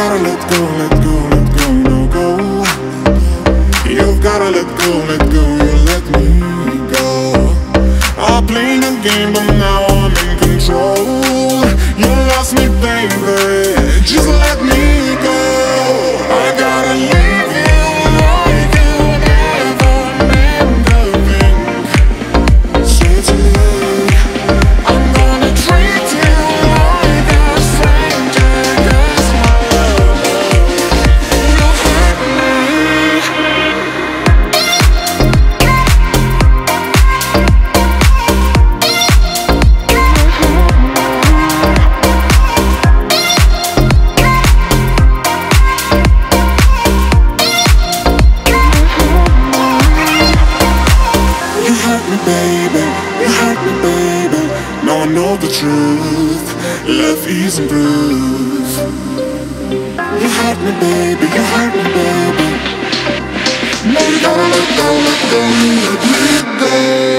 gotta let go, let go, let go, no go. You've gotta let go, let go, you let me go. I played the game but now I'm in control. You lost me baby, just know the truth. Love isn't proof. You hurt me, baby, you hurt me, baby. Now you gotta let go, let go, let me go